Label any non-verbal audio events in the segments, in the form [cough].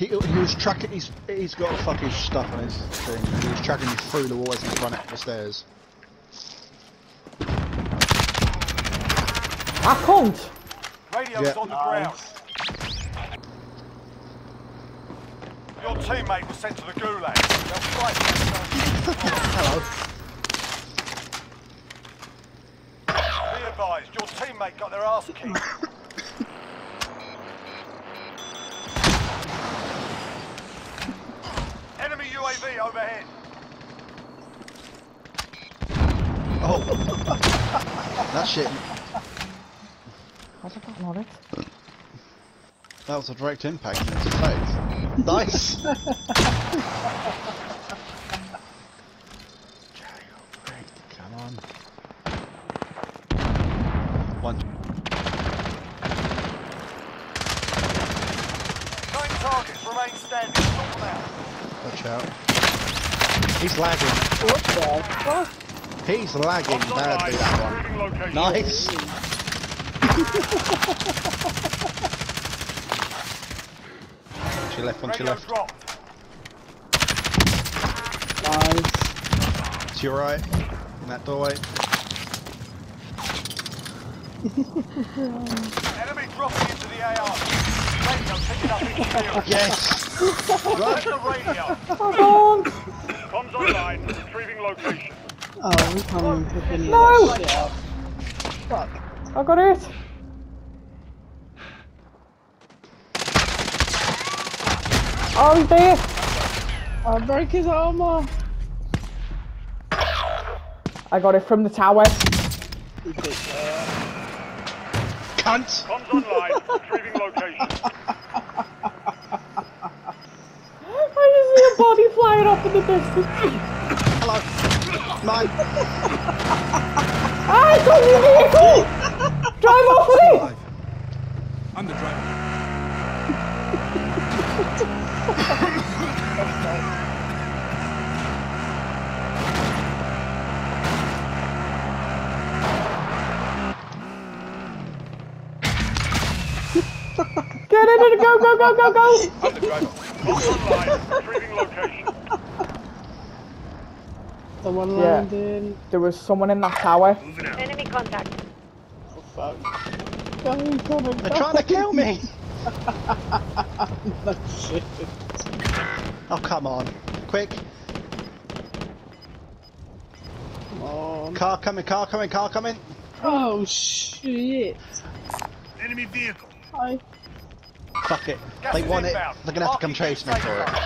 He, he was tracking. He's he's got a fucking stuff on his thing. He was tracking you through the wall as you run up the stairs. I can't. Radio's Yeah. on the ground. Your teammate was sent to the gulag. They'll fight [laughs] Hello. Be advised, your teammate got their ass kicked. [laughs] Enemy UAV overhead. Oh. [laughs] that shit. How's that not it? That was a direct impact in his face. nice. Come [laughs] on. One. Nine targets remain standing. Sort them out. Watch out. He's lagging. What the fuck? He's lagging badly. That Moving location. one. Nice. [laughs] She left. One. She Radio left. Nice. To your right. In that doorway. Enemy dropping into the AR. Radio picking up [laughs] in field. Yes. Check the radio. I can't. Comms online. Retrieving location. Oh, we can't even pick any No! shit up. Fuck. I got it. Oh, he's there. I broke his armor. I got it from the tower. Uh, Cunt. Comms online. Retrieving location. I just see a body flying up in the distance. Hello. Mate. Ah, it's on your vehicle! Drive off with it! I'm the driver. Get in it! Go, go, go, go, go! I'm the driver. Comms online. Retrieving location. someone Yeah. landing. There was someone in that tower. Enemy contact. Oh, fuck. Go, Connor, They're trying to kill me. [laughs] No shit. Oh come on. Quick. Come on. Car coming. Car coming. Car coming. Oh, shit. Enemy vehicle. Hi. Fuck it. Gas They is want it. They're gonna have to come Marking chase me for it. zone.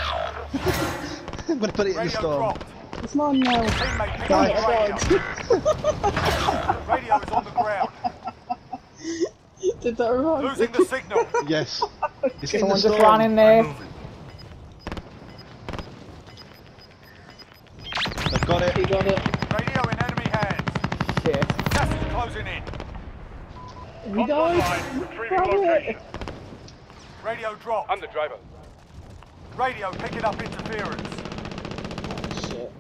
[laughs] I'm gonna put it in the Radio storm. dropped. It's mine now. Teammate picking Guys. up radio. [laughs] radio is on the ground. Did that revive Losing the signal. Yes. [laughs] It's in the Someone just storm. ran in there. They've got He got it. Radio in enemy hands. Shit. Gas is closing in. He Comms died. online. Retrieving it. location. Radio drop. I'm the driver. Radio picking up interference. Shit.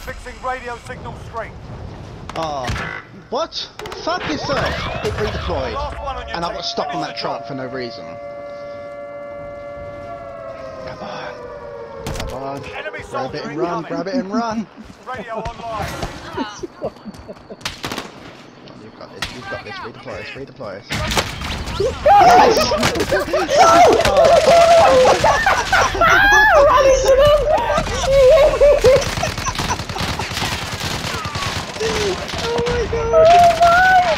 Fixing radio signal strength. Ah. What? Fuck yourself. It redeployed. Last one on your And I got stuck on that the truck for no reason. Come on. Come on. Enemy Grab it and run. incoming. Grab it and run. [laughs] Radio online. [laughs] You've got this. You've got this. Redeploy us. Redeploy us. Yes! oh my god!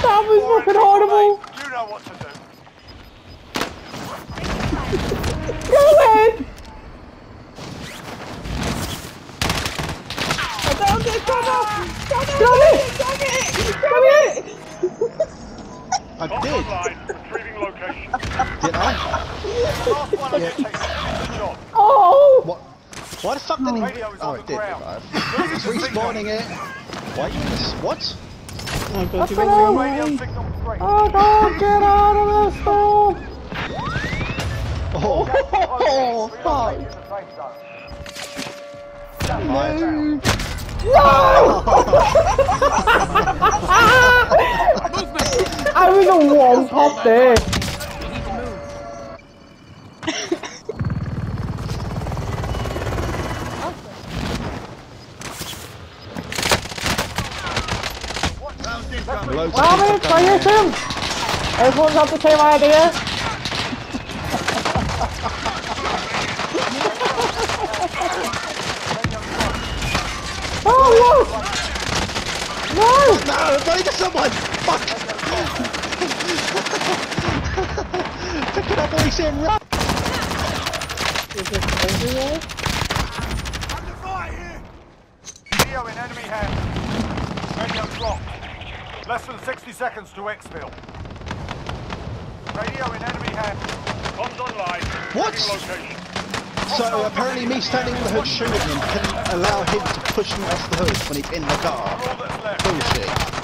That was fucking horrible. You know what to do. Go ahead. I found it, Connor! Grab it. Grab it. I did. online. Retrieving location. Did I? Last one on your team. Finish the job. Oh. What? Why the fuck did he? Oh, it did ground. revive. Losing It's the signal. respawning it. Why you this? What? Oh, God, you going went the wrong Radio way. signal strength. Oh God, get out of this storm. Oh, [laughs] Oh, fuck. Relocating the safe zone. fire. No! having a warm top there. Loads of Tommy, people play your down sim. Everyone's got the same idea. oh no! No! No, running to someone! Fuck! Pick it up, boys, and run! Is this everywhere? Radio in enemy hands. Radio dropped. Less than 60 seconds to exfil. Radio in enemy hands. Comms online. What? Location. So apparently me standing in the hood shooting him can allow him to push me off the hood when he's in the car. Bullshit.